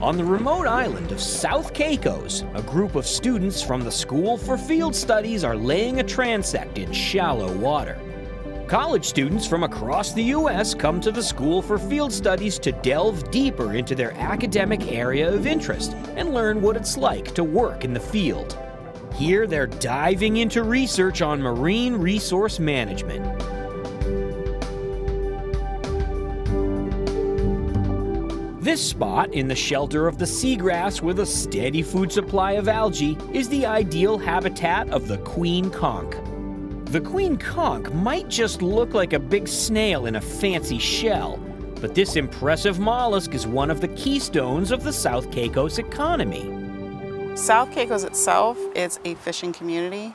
On the remote island of South Caicos, a group of students from the School for Field Studies are laying a transect in shallow water. College students from across the U.S. come to the School for Field Studies to delve deeper into their academic area of interest and learn what it's like to work in the field. Here, they're diving into research on marine resource management. This spot, in the shelter of the seagrass with a steady food supply of algae, is the ideal habitat of the queen conch. The queen conch might just look like a big snail in a fancy shell, but this impressive mollusk is one of the keystones of the South Caicos economy. South Caicos itself is a fishing community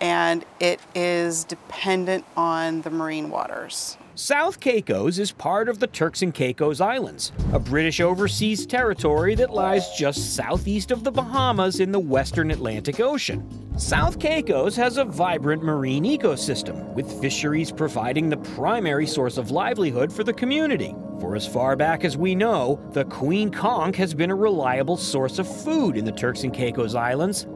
and it is dependent on the marine waters. South Caicos is part of the Turks and Caicos Islands, a British overseas territory that lies just southeast of the Bahamas in the western Atlantic Ocean. South Caicos has a vibrant marine ecosystem, with fisheries providing the primary source of livelihood for the community. For as far back as we know, the queen conch has been a reliable source of food in the Turks and Caicos Islands,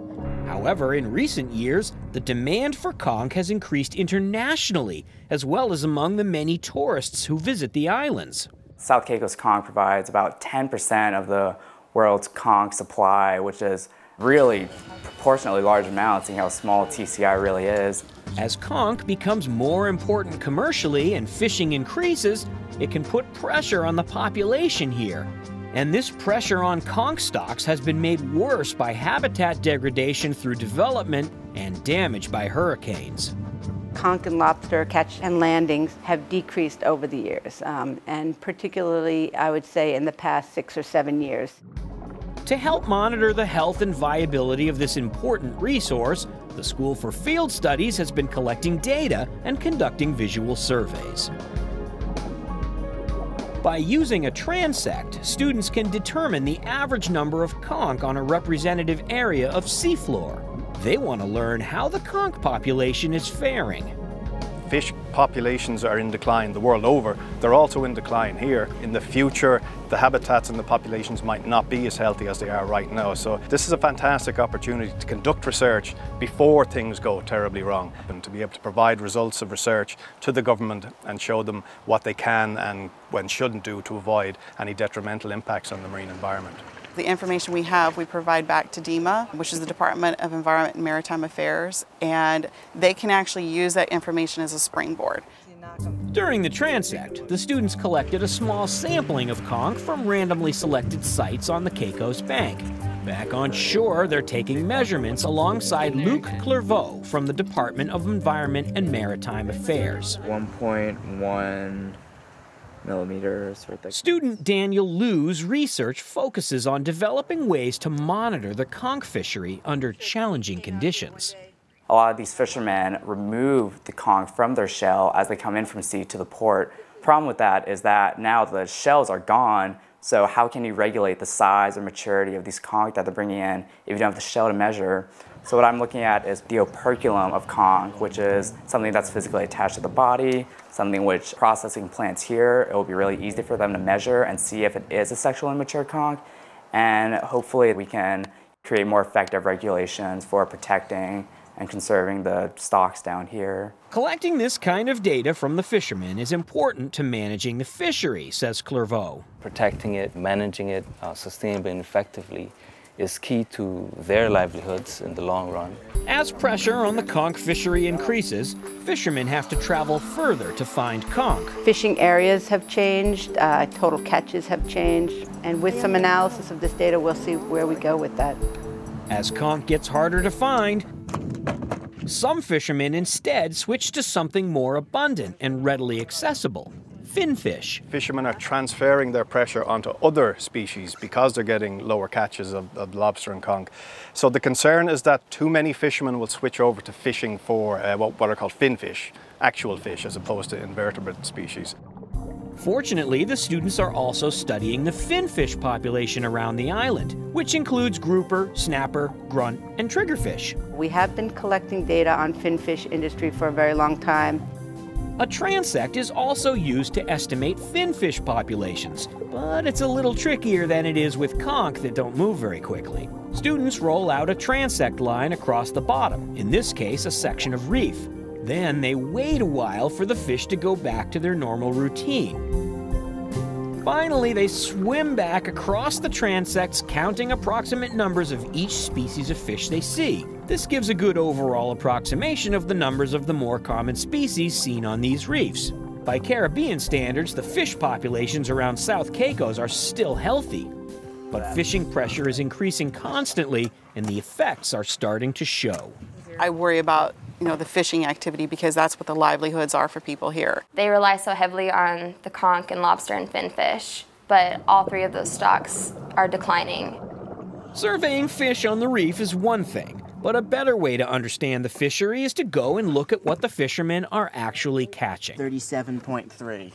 However, in recent years, the demand for conch has increased internationally, as well as among the many tourists who visit the islands. South Caicos conch provides about 10% of the world's conch supply, which is really proportionately large amount, seeing how small TCI really is. As conch becomes more important commercially and fishing increases, it can put pressure on the population here, and this pressure on conch stocks has been made worse by habitat degradation through development and damage by hurricanes. Conch and lobster catch and landings have decreased over the years, um, and particularly, I would say, in the past six or seven years. To help monitor the health and viability of this important resource, the School for Field Studies has been collecting data and conducting visual surveys. By using a transect, students can determine the average number of conch on a representative area of seafloor. They want to learn how the conch population is faring fish populations are in decline the world over. They're also in decline here. In the future, the habitats and the populations might not be as healthy as they are right now. So this is a fantastic opportunity to conduct research before things go terribly wrong and to be able to provide results of research to the government and show them what they can and when shouldn't do to avoid any detrimental impacts on the marine environment. The information we have, we provide back to DEMA, which is the Department of Environment and Maritime Affairs, and they can actually use that information as a springboard. During the transect, the students collected a small sampling of conch from randomly selected sites on the Caicos bank. Back on shore, they're taking measurements alongside Luc Clervaux from the Department of Environment and Maritime Affairs. 1.1 millimeters. Student Daniel Liu's research focuses on developing ways to monitor the conch fishery under challenging conditions. A lot of these fishermen remove the conch from their shell as they come in from sea to the port. Problem with that is that now the shells are gone, so how can you regulate the size or maturity of these conch that they're bringing in if you don't have the shell to measure? So what I'm looking at is the operculum of conch, which is something that's physically attached to the body, something which processing plants here, it will be really easy for them to measure and see if it is a sexually immature conch. And hopefully we can create more effective regulations for protecting and conserving the stocks down here. Collecting this kind of data from the fishermen is important to managing the fishery, says Clervaux. Protecting it, managing it uh, sustainably and effectively is key to their livelihoods in the long run. As pressure on the conch fishery increases, fishermen have to travel further to find conch. Fishing areas have changed, uh, total catches have changed, and with some analysis of this data, we'll see where we go with that. As conch gets harder to find, some fishermen instead switch to something more abundant and readily accessible finfish. Fishermen are transferring their pressure onto other species because they're getting lower catches of, of lobster and conch. So the concern is that too many fishermen will switch over to fishing for uh, what, what are called finfish, actual fish as opposed to invertebrate species. Fortunately, the students are also studying the finfish population around the island, which includes grouper, snapper, grunt, and triggerfish. We have been collecting data on finfish industry for a very long time. A transect is also used to estimate finfish populations, but it's a little trickier than it is with conch that don't move very quickly. Students roll out a transect line across the bottom, in this case a section of reef. Then they wait a while for the fish to go back to their normal routine. Finally, they swim back across the transects, counting approximate numbers of each species of fish they see. This gives a good overall approximation of the numbers of the more common species seen on these reefs. By Caribbean standards, the fish populations around South Caicos are still healthy. But fishing pressure is increasing constantly, and the effects are starting to show. I worry about you know the fishing activity because that's what the livelihoods are for people here. They rely so heavily on the conch and lobster and finfish, but all three of those stocks are declining. Surveying fish on the reef is one thing, but a better way to understand the fishery is to go and look at what the fishermen are actually catching. 37.3.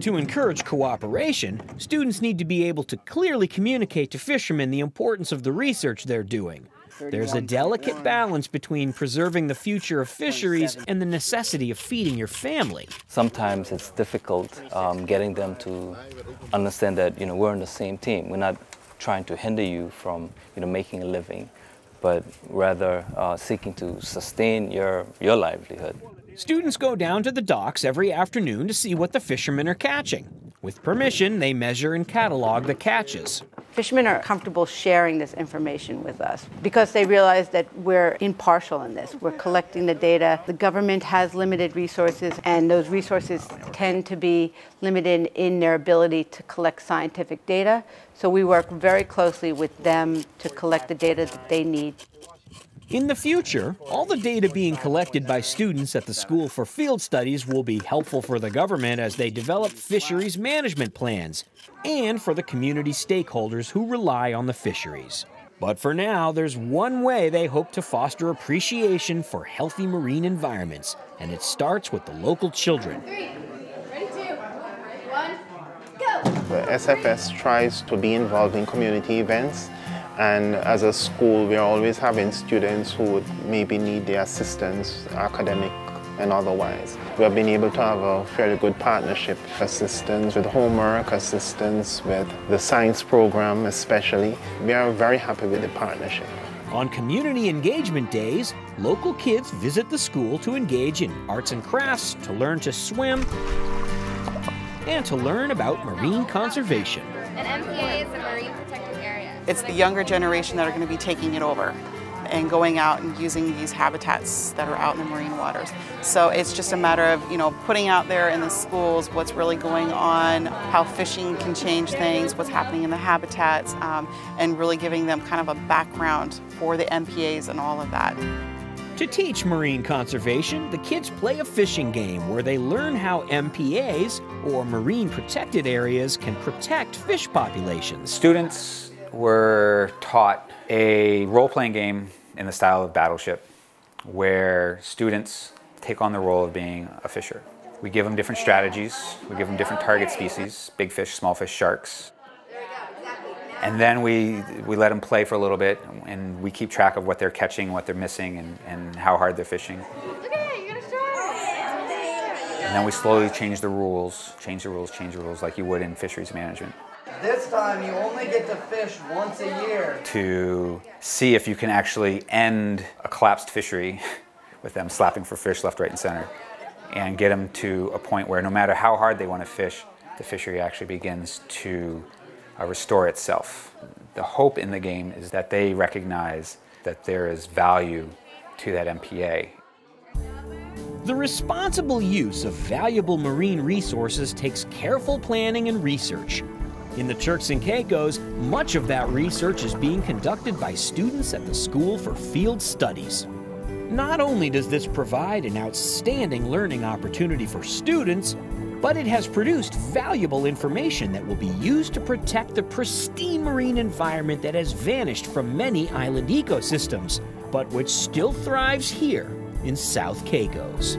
To encourage cooperation, students need to be able to clearly communicate to fishermen the importance of the research they're doing. There's a delicate balance between preserving the future of fisheries and the necessity of feeding your family. Sometimes it's difficult um, getting them to understand that you know we're on the same team. We're not trying to hinder you from you know making a living, but rather uh, seeking to sustain your your livelihood. Students go down to the docks every afternoon to see what the fishermen are catching. With permission, they measure and catalog the catches. Fishermen are comfortable sharing this information with us because they realize that we're impartial in this. We're collecting the data. The government has limited resources, and those resources tend to be limited in their ability to collect scientific data. So we work very closely with them to collect the data that they need. In the future, all the data being collected by students at the School for Field Studies will be helpful for the government as they develop fisheries management plans and for the community stakeholders who rely on the fisheries. But for now, there's one way they hope to foster appreciation for healthy marine environments, and it starts with the local children. Three, ready, two, one, go! The SFS tries to be involved in community events and as a school, we're always having students who would maybe need the assistance, academic and otherwise. We have been able to have a fairly good partnership, assistance with homework, assistance with the science program especially. We are very happy with the partnership. On community engagement days, local kids visit the school to engage in arts and crafts, to learn to swim, and to learn about marine conservation. An MPA is a marine protected area. It's the younger generation that are going to be taking it over and going out and using these habitats that are out in the marine waters. So it's just a matter of, you know, putting out there in the schools what's really going on, how fishing can change things, what's happening in the habitats, um, and really giving them kind of a background for the MPAs and all of that. To teach marine conservation, the kids play a fishing game where they learn how MPAs, or marine protected areas, can protect fish populations. Students were taught a role playing game in the style of Battleship where students take on the role of being a fisher. We give them different strategies, we give them different target species big fish, small fish, sharks. And then we, we let them play for a little bit and we keep track of what they're catching, what they're missing, and, and how hard they're fishing. And then we slowly change the rules, change the rules, change the rules like you would in fisheries management. This time you only get to fish once a year. To see if you can actually end a collapsed fishery with them slapping for fish left, right, and center and get them to a point where no matter how hard they want to fish, the fishery actually begins to uh, restore itself. The hope in the game is that they recognize that there is value to that MPA. The responsible use of valuable marine resources takes careful planning and research. In the Turks and Caicos, much of that research is being conducted by students at the School for Field Studies. Not only does this provide an outstanding learning opportunity for students, but it has produced valuable information that will be used to protect the pristine marine environment that has vanished from many island ecosystems, but which still thrives here in South Caicos.